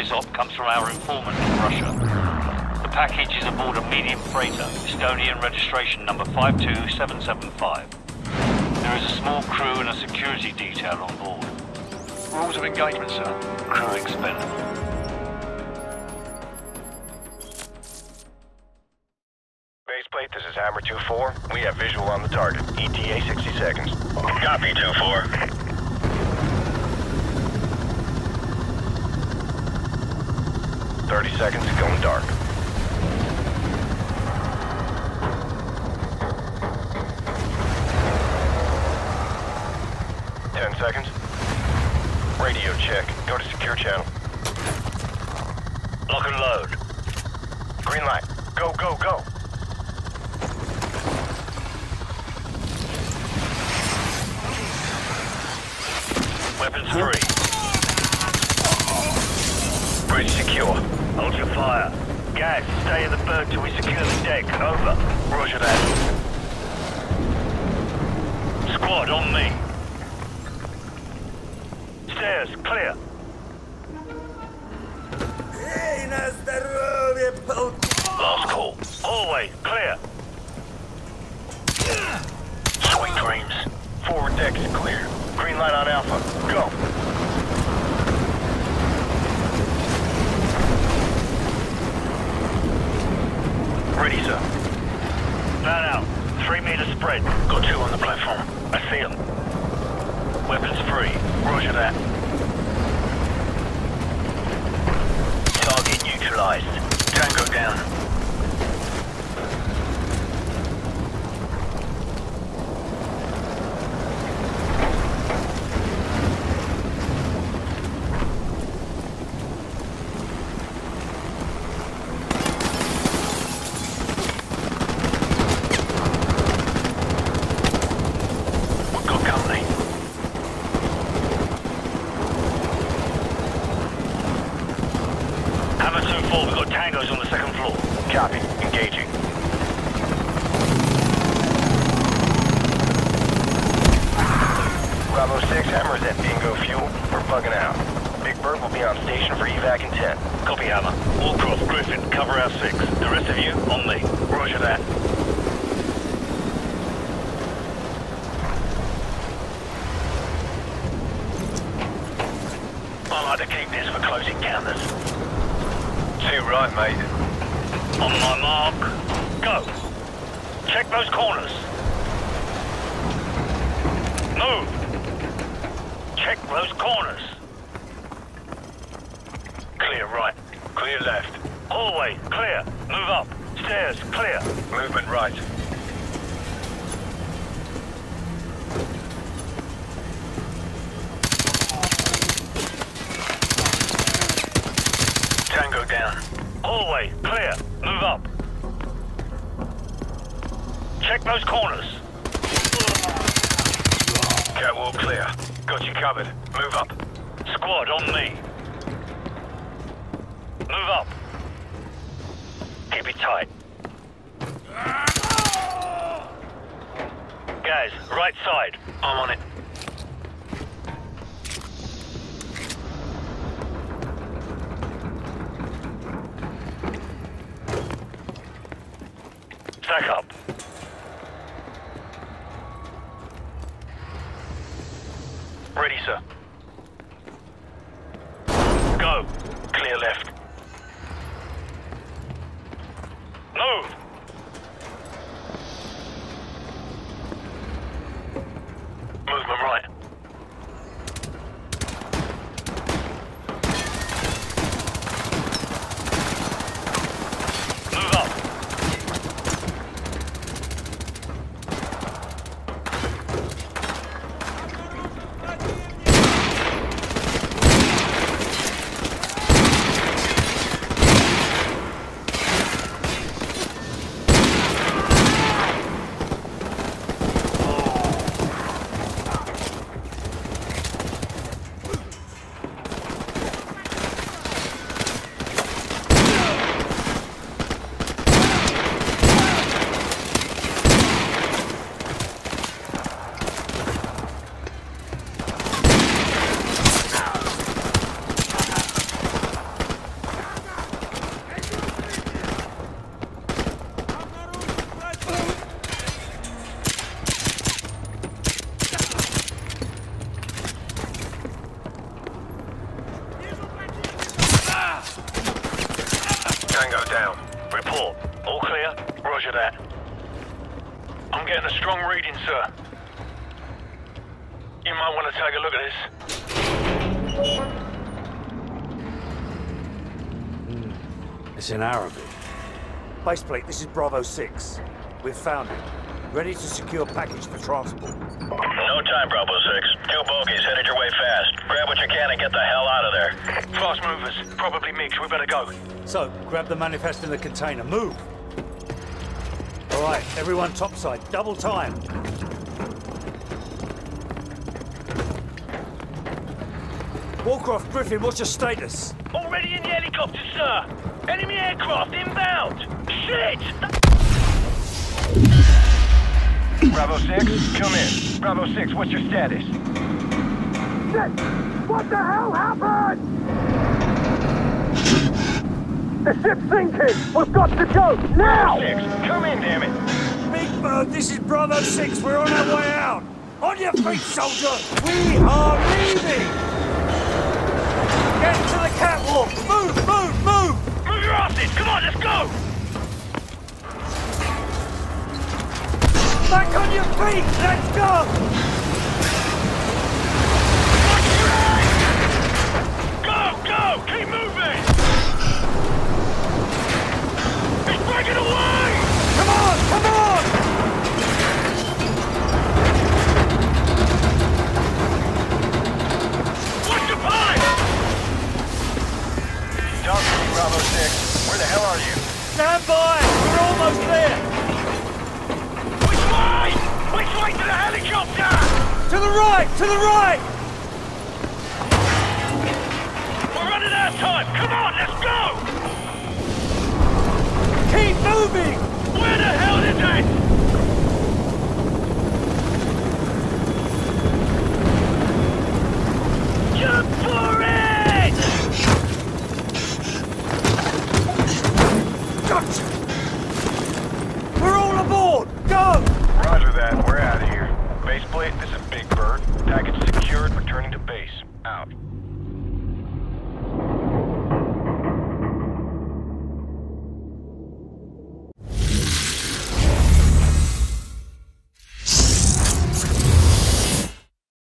this op comes from our informant in Russia. The package is aboard a medium freighter, Estonian registration number 52775. There is a small crew and a security detail on board. Rules of engagement, sir. Crew expendable. Baseplate, this is Hammer 2-4. We have visual on the target. ETA 60 seconds. Copy, 2-4. Thirty seconds, going dark. Ten seconds. Radio check. Go to secure channel. Lock and load. Green light. Go, go, go. Weapons free. Fire. Gaz, stay in the berg till we secure the deck. Over. Roger that. Squad, on me. Stairs, clear. Last call. Hallway, clear. Sweet dreams. Forward deck is clear. Green light on Alpha. Go. Ready, sir. Man out. Three meter spread. Got two on the platform. I see them. Weapons free. Roger that. Target neutralized. Tango down. We've got company. Hammer 2-4, we've got tangos on the second floor. Copy. Engaging. Bravo 6, Hammer's at bingo fuel. We're bugging out. Big Bird will be on station for evac in 10. Copy, Hammer. Wallcroft, Griffin, cover our six. The rest of you, on me. Roger that. I like to keep this for close encounters. Too right, mate. On my mark, go. Check those corners. Move. Check those corners. Clear right. Clear left. Hallway, clear. Move up. Stairs, clear. Movement right. Hallway, clear. Move up. Check those corners. Catwalk clear. Got you covered. Move up. Squad on me. Move up. Keep it tight. Guys, right side. I'm on it. Stack up. Ready, sir. Go. Clear left. Move. Movement right. Move up. All clear? Roger that. I'm getting a strong reading, sir. You might want to take a look at this. Hmm. It's in Arabic. Baseplate, this is Bravo 6. We've found it. Ready to secure package for transport. No time, Bravo 6. Two bogies headed your way fast. Grab what you can and get the hell out of there. Fast movers. Probably MiGs. We better go. Soap, grab the manifest in the container. Move! All right, everyone topside. Double time. Wallcroft Griffin, what's your status? Already in the helicopter, sir. Enemy aircraft inbound. Shit! Bravo 6, come in. Bravo 6, what's your status? What the hell happened? The ship's sinking! We've got to go! Now! Bravo 6, come in, damn it. Big Bird, this is Bravo 6. We're on our way out. On your feet, soldier. We are leaving. Get to the catwalk. Move, move, move. Move your asses! Come on, let's go! Your feet. Let's go. Go, go! Keep moving! It's breaking away! Come on, come on. Right. To the right. We're running out of time. Come on, let's go! Keep moving. Where the hell is it? Jump for it! Gotcha. We're all aboard. Go. Roger that, we're out of here. Baseplate, this is Big Bird. Package secured, returning to base. Out.